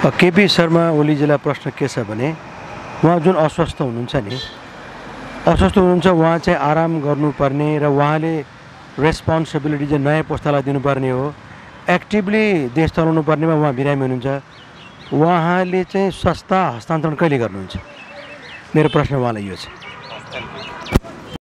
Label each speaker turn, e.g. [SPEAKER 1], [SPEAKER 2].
[SPEAKER 1] केपी शर्मा ओलीजीलाई प्रश्न के छ भने उहाँ जुन अस्वस्थ हुनुहुन्छ नि अस्वस्थ हुनुहुन्छ उहाँ चाहिँ आराम गर्नुपर्ने र उहाँले रेस्पोन्सिबिलिटी चाहिँ नयाँ पुस्तालाई दिनुपर्ने हो। एक्टिभली देश चलाउनु पर्नेमा उहाँ बिरामी हुनुहुन्छ। उहाँले चाहिँ स्वस्थ हस्तान्तरण कहिले गर्नुहुन्छ? मेरो प्रश्न उहाँलाई यो छ।